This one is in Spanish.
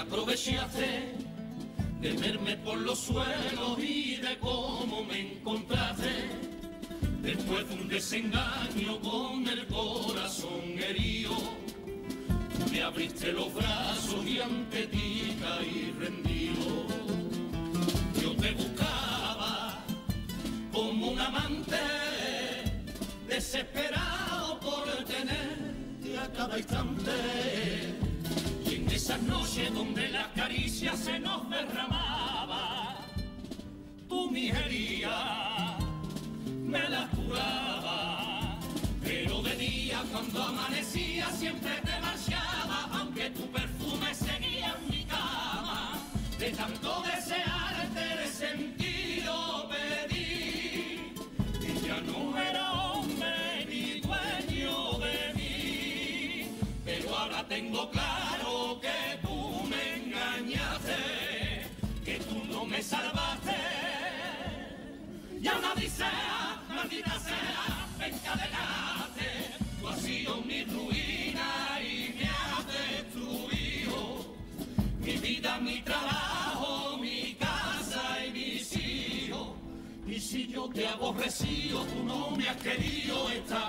aprovechaste de verme por los suelos y de cómo me encontraste. Después de un desengaño con el corazón herido, me abriste los brazos y ante ti caí rendido. Yo te buscaba como un amante desesperado por tenerte a cada instante esas noches donde las caricias se nos derramaba, tu mijería me las curaba, pero de día cuando amanecía siempre te marchaba, aunque tu perfume seguía en mi cama, de tanto desearte de sentido pedí, y ya no era hombre ni dueño de mí, pero ahora tengo claro te aborrecido, tú no me has querido, estamos